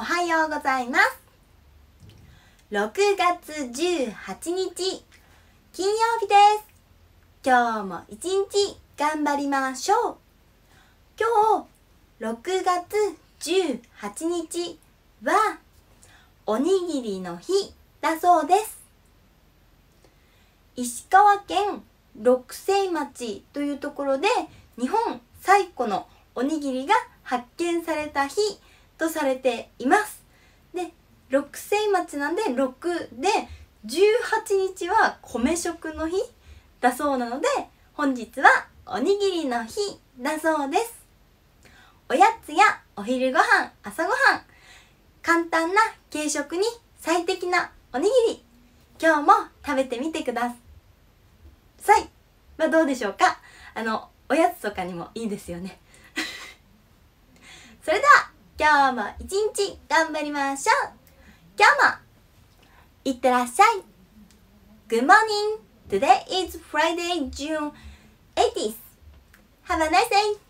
おはようございます。6月18日金曜日です。今日も一日頑張りましょう。今日6月18日はおにぎりの日だそうです。石川県六星町というところで日本最古のおにぎりが発見された日。とされています。で六星町なんで6で18日は米食の日だそうなので本日はおにぎりの日だそうです。おやつやお昼ご飯朝ごはん簡単な軽食に最適なおにぎり今日も食べてみてください。まあどうでしょうか？あのおやつとかにもいいですよね。それでは今日も一日頑張りましょう今日もいってらっしゃい Good morning! Today is Friday, June 80th. Have a nice day!